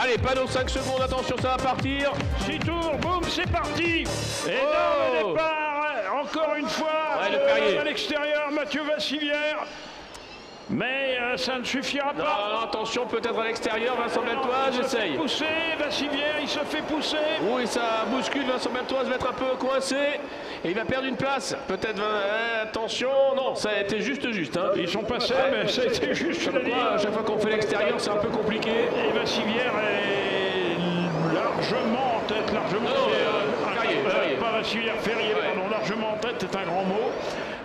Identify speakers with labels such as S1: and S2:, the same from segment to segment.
S1: Allez, panneau 5 secondes, attention, ça va partir.
S2: 6 tours, boum, c'est parti Énorme
S1: Oh
S2: départ, encore une fois,
S1: Ouais, le
S2: à l'extérieur, Mathieu Vassivière. Mais euh, ça ne suffira
S1: Non,
S2: pas.
S1: non, attention, peut-être à l'extérieur, Vincent Beltoise,
S2: Il se fait
S1: j'essaye.
S2: pousser, Vassivière, il se fait pousser.
S1: Oui, ça bouscule, Vincent Beltoise va être un peu coincé. Et il va perdre une place. Peut-être, euh, attention, non, ça a été juste, juste. Hein.
S2: Ils sont passés, mais ça a été juste ligne.
S1: à chaque fois qu'on fait l'extérieur, c'est un peu compliqué.
S2: Et Vassivière est largement en tête, largement.
S1: Non, non, euh, Ferrier,
S2: euh,
S1: Ferrier.
S2: Pas Vassivière, Ferrier,
S1: Ouais.
S2: pardon, largement en tête, c'est un grand mot.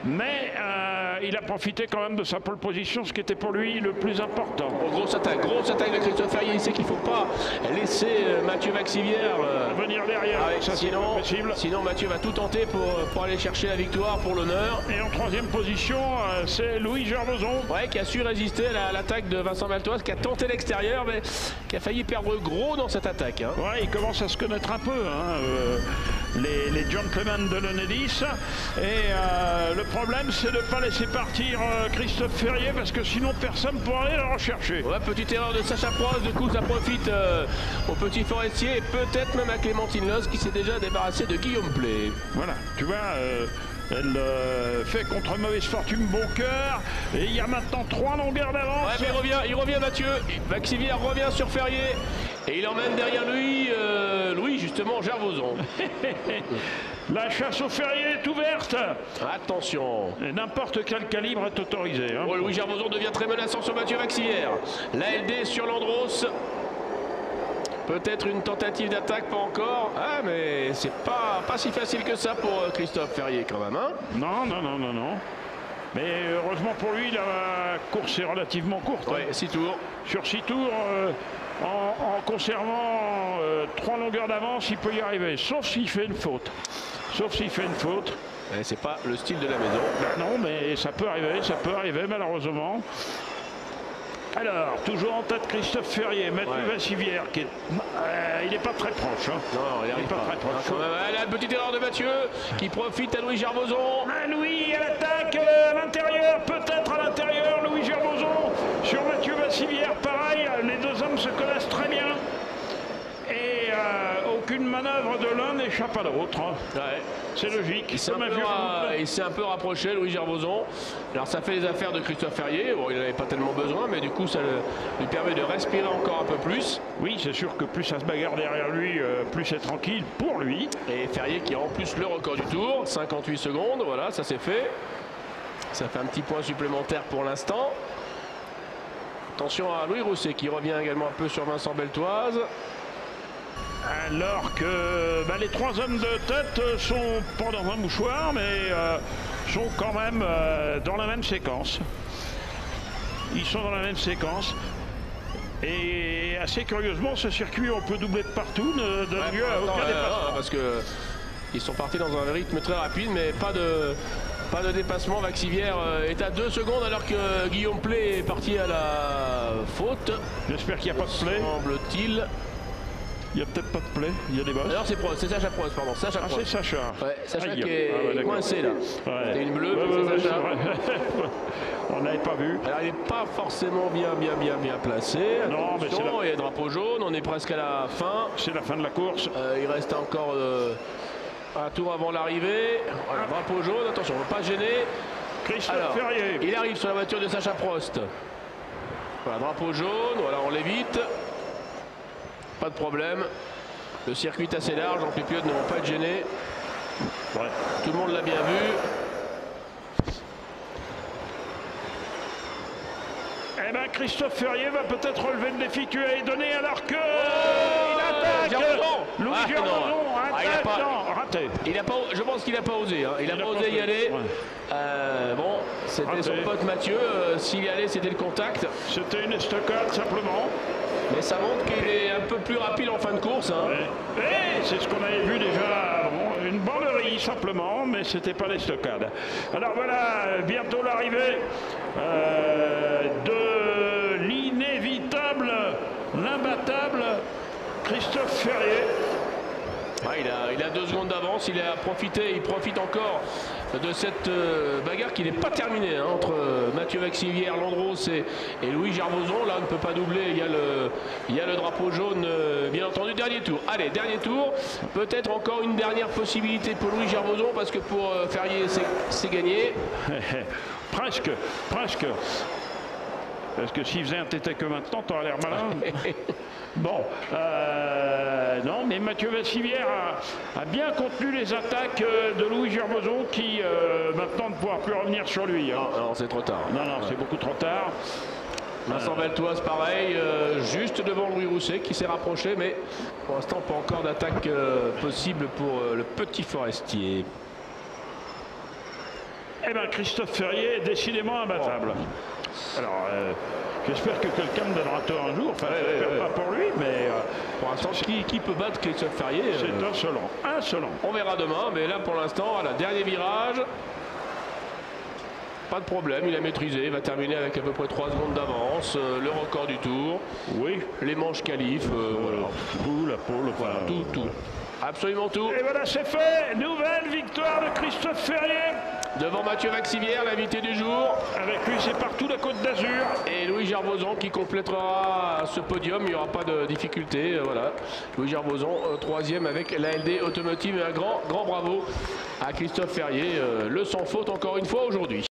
S2: Mais euh, il a profité quand même de sa pole position, ce qui était pour lui le plus important.
S1: Bon, grosse attaque, grosse attaque de Christophe Ferrier. Il sait qu'il ne faut pas laisser euh, Mathieu Maxivière. euh,
S2: Venir derrière,
S1: ah
S2: ça
S1: sinon, Mathieu va tout tenter pour, pour aller chercher la victoire, pour l'honneur.
S2: Et en troisième position, euh, c'est Louis Gervoson.
S1: Ouais, qui a su résister à la- à l'attaque de Vincent Beltoise, qui a tenté l'extérieur, mais qui a failli perdre gros dans cette attaque. hein.
S2: Ouais, il commence à se connaître un peu, hein, euh, les, les gentlemen de l'Enedis. Et euh, le problème, c'est de ne pas laisser partir euh, Christophe Ferrier, parce que sinon personne ne pourra aller le rechercher.
S1: Ouais, petite erreur de Sacha Prost, du coup ça profite euh, au petit forestier et peut-être même à Clémentine Loz qui s'est déjà débarrassé de Guillaume Play.
S2: Voilà, tu vois, elle euh, fait contre mauvaise fortune bon cœur. Et il y a maintenant trois longueurs d'avance.
S1: il revient, il revient Mathieu. Maxivière revient sur Ferrier. Et il emmène derrière lui, euh, Louis, justement, Gervoson.
S2: La chasse au Ferrier est ouverte.
S1: Attention.
S2: N'importe quel calibre est autorisé. hein.
S1: Bon, Louis Gervoson devient très menaçant sur Mathieu Maxivière. La LD sur Landros. Peut-être une tentative d'attaque, pas encore. Ah, mais c'est pas, pas si facile que ça pour euh, Christophe Ferrier quand même. Hein
S2: Non, non, non, non, non. Mais heureusement pour lui, la course est relativement courte. hein.
S1: ouais, 6 tours.
S2: Sur six tours, euh, conservant euh, trois longueurs d'avance, il peut y arriver. Sauf s'il fait une faute. Sauf s'il fait une faute.
S1: C'est pas le style de la maison.
S2: Ben non, mais ça peut arriver, ça peut arriver malheureusement. Alors, toujours en tête Christophe Ferrier, Mathieu
S1: Ouais.
S2: Vassivière, qui est, euh, il n'est pas très proche. hein.
S1: Non, il
S2: Il
S1: arrive
S2: est pas
S1: pas.
S2: très proche.
S1: Ah, la petite erreur de Mathieu qui profite à Louis Gervoson.
S2: Louis à l'attaque, euh, à l'intérieur, peut-être à l'intérieur, Louis Gervoson sur Mathieu Vassivière, pareil, les deux hommes se connaissent très bien. Et euh, aucune manœuvre de l'un n'échappe à l'autre.
S1: Ouais.
S2: C'est logique.
S1: Il s'est un, peu un rapproché, Louis Gervoson. Alors ça fait les affaires de Christophe Ferrier. Bon, il n'avait pas tellement besoin, mais du coup, ça le- lui permet de respirer encore un peu plus.
S2: Oui, c'est sûr que plus ça se bagarre derrière lui, euh, plus c'est tranquille pour lui.
S1: Et Ferrier qui a en plus le record du tour, 58 secondes, voilà, ça c'est fait. Ça fait un petit point supplémentaire pour l'instant. Attention à Louis Rousset qui revient également un peu sur Vincent Beltoise.
S2: Alors que bah, les trois hommes de tête sont pas dans un mouchoir, mais euh, sont quand même euh, dans la même séquence. Ils sont dans la même séquence. Et assez curieusement, ce circuit, on peut doubler de partout, ne donne lieu à aucun
S1: euh,
S2: dépassement.
S1: parce que ils sont partis dans un rythme très rapide, mais pas de, pas de dépassement. Vaxivière est à 2 secondes alors que Guillaume Play est parti à la faute,
S2: J'espère qu'il n'y a pas de play.
S1: semble-t-il.
S2: Il n'y a peut-être pas de play. Il y a des bosses.
S1: D'ailleurs, c'est Prost, c'est Sacha Prost, pardon. Sacha
S2: Ah, c'est
S1: Prost.
S2: Sacha.
S1: Ouais, Sacha
S2: Aïe.
S1: qui est
S2: Ah ouais,
S1: coincé là.
S2: Ouais.
S1: C'était une bleue,
S2: Ouais,
S1: mais
S2: ouais,
S1: c'est
S2: ouais,
S1: Sacha.
S2: c'est. On n'avait pas vu.
S1: Alors il n'est pas forcément bien bien bien bien placé.
S2: Non, mais c'est
S1: Attention,
S2: la-
S1: il y a drapeau jaune, on est presque à la fin.
S2: C'est la fin de la course.
S1: Euh, il reste encore euh, un tour avant l'arrivée. Voilà, drapeau jaune, attention, on ne va pas gêner.
S2: Christophe
S1: Alors,
S2: Ferrier.
S1: il arrive sur la voiture de Sacha Prost. Voilà, drapeau jaune, voilà, on l'évite. Pas de problème. Le circuit est assez large, donc les pilotes ne vont pas être gênés.
S2: Ouais.
S1: Tout le monde l'a bien vu.
S2: Eh ben Christophe Ferrier va peut-être relever le défi que tu as donné alors que il attaque. Louis
S1: Ah, non. Ah, il a
S2: attaque
S1: pas-
S2: non, raté.
S1: Il a pas, je pense qu'il n'a pas osé. hein. Il n'a pas
S2: a pas
S1: osé y aller.
S2: ouais.
S1: Euh, bon, c'était son pote Mathieu. euh, S'il y allait, c'était le contact.
S2: C'était une estocade simplement.
S1: Mais ça montre qu'il est un peu plus rapide en fin de course. hein.
S2: C'est ce qu'on avait vu déjà une banderie simplement, mais c'était pas l'estocade. Alors voilà, bientôt l'arrivée euh, de l'inévitable, l'imbattable Christophe Ferrier.
S1: Il, a, deux secondes d'avance. Il a profité, il profite encore de cette euh, bagarre qui n'est pas terminée hein, entre euh, Mathieu Vaxivière, Landros et, Louis Gerboson. Là, on ne peut pas doubler. Il y a le, drapeau jaune, euh, bien entendu. Dernier tour. Allez, dernier tour. Peut-être encore une dernière possibilité pour Louis Gerboson parce que pour Ferrier, c'est gagné.
S2: presque, presque. Parce que s'il faisait un tété que maintenant, t'aurais l'air malin. Bon, euh, non, mais Mathieu Vassivière a, a bien contenu les attaques euh, de Louis Gerboson qui euh, maintenant ne pourra plus revenir sur lui. hein.
S1: Non, non, c'est trop tard.
S2: Non, non, c'est beaucoup trop tard.
S1: Vincent Beltoise, pareil, euh, juste devant Louis Rousset qui s'est rapproché, mais pour l'instant, pas encore d'attaque euh, possible pour euh, le petit forestier.
S2: Eh bien, Christophe Ferrier est décidément imbattable. Alors, euh, j'espère que quelqu'un me donnera tort un jour. Enfin,
S1: Ouais,
S2: j'espère
S1: ouais, ouais.
S2: pas pour lui, mais euh,
S1: Pour l'instant, qui, qui peut battre Christophe Ferrier
S2: c'est
S1: euh,
S2: insolent. Insolent.
S1: On verra demain, mais là pour l'instant, à la dernier virage, pas de problème, il a maîtrisé, il va terminer avec à peu près 3 secondes d'avance, euh, le record du tour,
S2: Oui.
S1: les manches qualifs, euh, voilà,
S2: Tout, la peau, le
S1: Voilà, tout, tout, absolument tout.
S2: Et voilà, c'est fait. Nouvelle victoire de Christophe Ferrier.
S1: Devant Mathieu Vaxivière, l'invité du jour,
S2: Avec lui, c'est partout la Côte d'Azur.
S1: et Louis Gerboson qui complétera ce podium, il n'y aura pas de difficulté, euh, voilà. Louis Gerboson, euh, troisième avec l'ALD Automotive, et un grand, grand bravo à Christophe Ferrier, le sans faute encore une fois aujourd'hui.